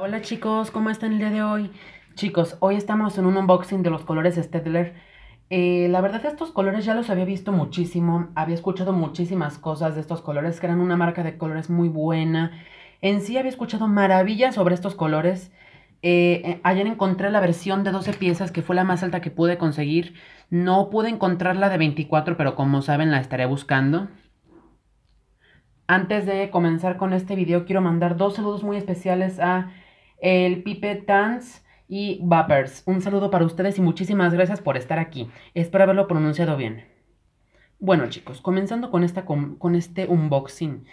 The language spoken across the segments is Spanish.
Hola chicos, ¿cómo están el día de hoy? Chicos, hoy estamos en un unboxing de los colores Stedler. Eh, la verdad estos colores ya los había visto muchísimo, había escuchado muchísimas cosas de estos colores, que eran una marca de colores muy buena. En sí había escuchado maravillas sobre estos colores. Eh, eh, ayer encontré la versión de 12 piezas, que fue la más alta que pude conseguir. No pude encontrar la de 24, pero como saben la estaré buscando. Antes de comenzar con este video, quiero mandar dos saludos muy especiales a el Pipe Tans y Vapers. Un saludo para ustedes y muchísimas gracias por estar aquí. Espero haberlo pronunciado bien. Bueno chicos, comenzando con, con, este unboxing.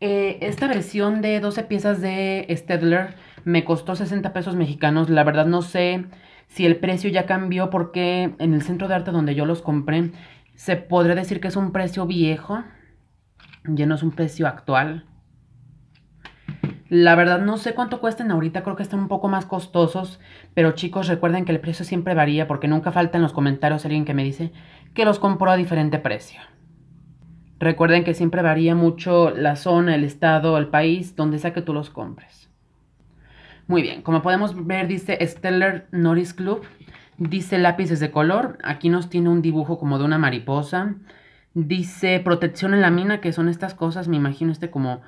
Eh, esta versión de 12 piezas de Stedler me costó 60 pesos mexicanos. La verdad no sé si el precio ya cambió porque en el centro de arte donde yo los compré se podría decir que es un precio viejo. Ya no es un precio actual. La verdad no sé cuánto cuesten ahorita, creo que están un poco más costosos, pero chicos recuerden que el precio siempre varía porque nunca falta en los comentarios alguien que me dice que los compró a diferente precio. Recuerden que siempre varía mucho la zona, el estado, el país, donde sea que tú los compres. Muy bien, como podemos ver dice Stellar Norris Club, dice lápices de color, aquí nos tiene un dibujo como de una mariposa, dice protección en la mina, que son estas cosas, me imagino este como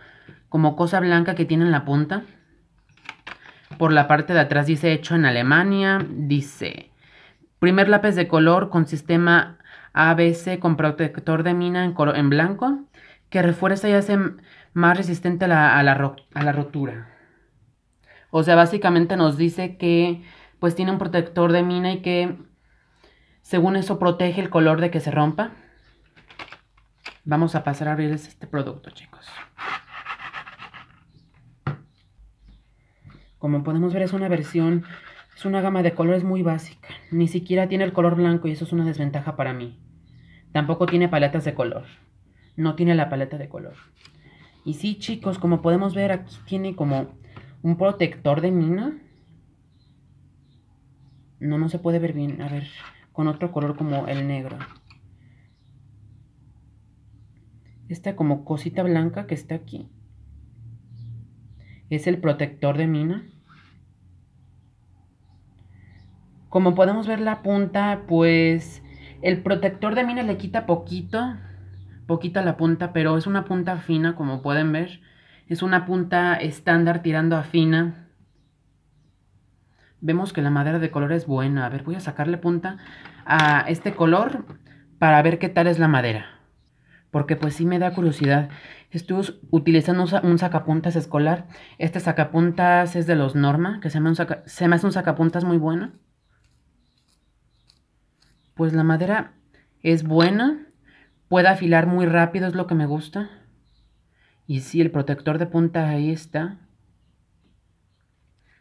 como cosa blanca que tiene en la punta. Por la parte de atrás dice hecho en Alemania. Dice primer lápiz de color con sistema ABC con protector de mina en, en blanco que refuerza y hace más resistente a la, rotura. O sea, básicamente nos dice que pues tiene un protector de mina y que según eso protege el color de que se rompa. Vamos a pasar a abrir este producto, chicos. Como podemos ver es una versión, es una gama de colores muy básica. Ni siquiera tiene el color blanco y eso es una desventaja para mí. Tampoco tiene paletas de color. No tiene la paleta de color. Y sí chicos, como podemos ver aquí tiene como un protector de mina. No, no se puede ver bien. A ver, con otro color como el negro. Esta como cosita blanca que está aquí. Es el protector de mina. Como podemos ver la punta, pues el protector de mina le quita poquito, poquita la punta, pero es una punta fina, como pueden ver. Es una punta estándar tirando a fina. Vemos que la madera de color es buena. A ver, voy a sacarle punta a este color para ver qué tal es la madera. Porque pues sí me da curiosidad. Estuve utilizando un sacapuntas escolar. Este sacapuntas es de los Norma, que se me, se me hace un sacapuntas muy bueno pues la madera es buena, puede afilar muy rápido, es lo que me gusta. Y sí, el protector de punta ahí está.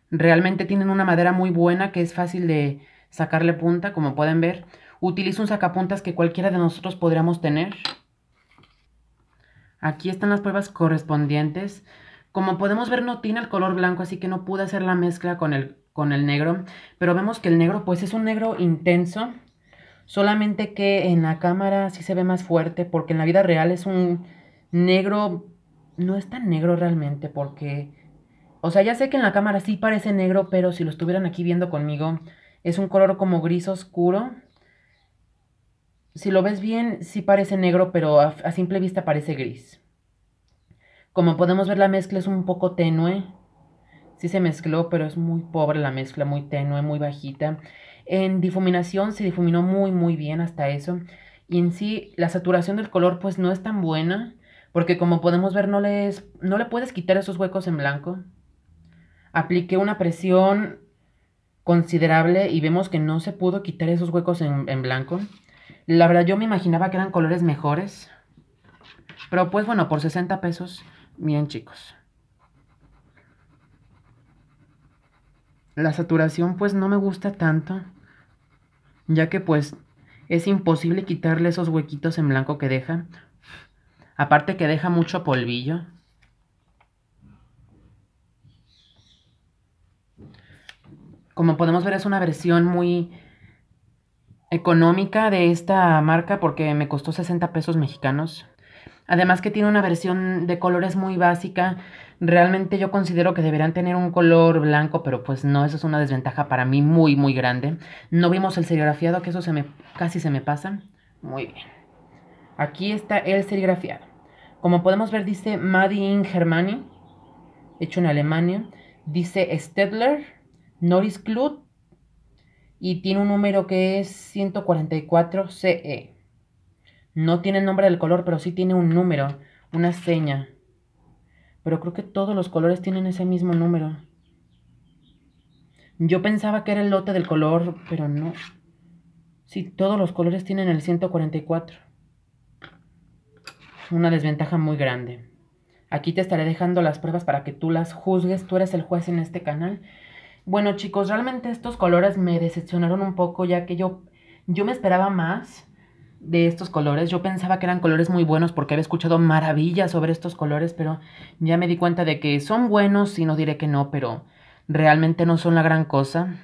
Realmente tienen una madera muy buena que es fácil de sacarle punta, como pueden ver. Utilizo un sacapuntas que cualquiera de nosotros podríamos tener. Aquí están las pruebas correspondientes. Como podemos ver no tiene el color blanco, así que no pude hacer la mezcla con el, con el negro. Pero vemos que el negro pues es un negro intenso. Solamente que en la cámara sí se ve más fuerte porque en la vida real es un negro... No es tan negro realmente porque... O sea, ya sé que en la cámara sí parece negro, pero si lo estuvieran aquí viendo conmigo, es un color como gris oscuro. Si lo ves bien, sí parece negro, pero a, simple vista parece gris. Como podemos ver, la mezcla es un poco tenue. Sí se mezcló, pero es muy pobre la mezcla, muy tenue, muy bajita. En difuminación se difuminó muy muy bien hasta eso. Y en sí la saturación del color pues no es tan buena. Porque como podemos ver no, les, no le puedes quitar esos huecos en blanco. Apliqué una presión considerable y vemos que no se pudo quitar esos huecos en, en blanco. La verdad yo me imaginaba que eran colores mejores. Pero pues bueno, por 60 pesos, bien chicos. La saturación pues no me gusta tanto ya que pues es imposible quitarle esos huequitos en blanco que deja. Aparte que deja mucho polvillo. Como podemos ver es una versión muy económica de esta marca porque me costó 60 pesos mexicanos. Además que tiene una versión de colores muy básica. Realmente yo considero que deberían tener un color blanco, pero pues no, eso es una desventaja para mí muy, muy grande. No vimos el serigrafiado, que eso se me, casi se me pasa. Muy bien. Aquí está el serigrafiado. Como podemos ver dice Made in Germany, hecho en Alemania. Dice Stedler, Norris Club y tiene un número que es 144 CE. No tiene el nombre del color, pero sí tiene un número, una seña. Pero creo que todos los colores tienen ese mismo número. Yo pensaba que era el lote del color, pero no. Sí, todos los colores tienen el 144. Una desventaja muy grande. Aquí te estaré dejando las pruebas para que tú las juzgues. Tú eres el juez en este canal. Bueno, chicos, realmente estos colores me decepcionaron un poco, ya que yo, yo me esperaba más de estos colores. Yo pensaba que eran colores muy buenos porque había escuchado maravillas sobre estos colores, pero ya me di cuenta de que son buenos y no diré que no, pero realmente no son la gran cosa.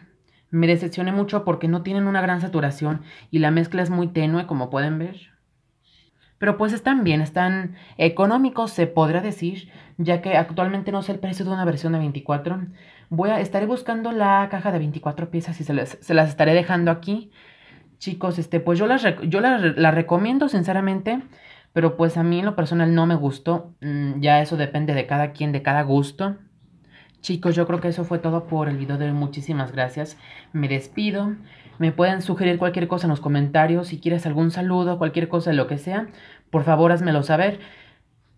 Me decepcioné mucho porque no tienen una gran saturación y la mezcla es muy tenue, como pueden ver. Pero pues están bien, están económicos, se podría decir, ya que actualmente no sé el precio de una versión de 24. Voy a, estaré buscando la caja de 24 piezas y se, se las estaré dejando aquí. Chicos, este, pues yo las, yo las, recomiendo sinceramente, pero pues a mí en lo personal no me gustó. Mm, ya eso depende de cada quien, de cada gusto. Chicos, yo creo que eso fue todo por el video de hoy. Muchísimas gracias. Me despido. Me pueden sugerir cualquier cosa en los comentarios. Si quieres algún saludo, cualquier cosa, lo que sea, por favor házmelo saber.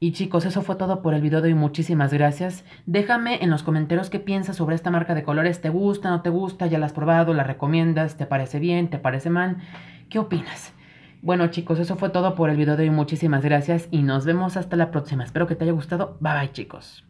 Y chicos, eso fue todo por el video de hoy. Muchísimas gracias. Déjame en los comentarios qué piensas sobre esta marca de colores. ¿Te gusta, no te gusta? ¿Ya la has probado? ¿La recomiendas? ¿Te parece bien? ¿Te parece mal? ¿Qué opinas? Bueno chicos, eso fue todo por el video de hoy. Muchísimas gracias y nos vemos hasta la próxima. Espero que te haya gustado. Bye bye chicos.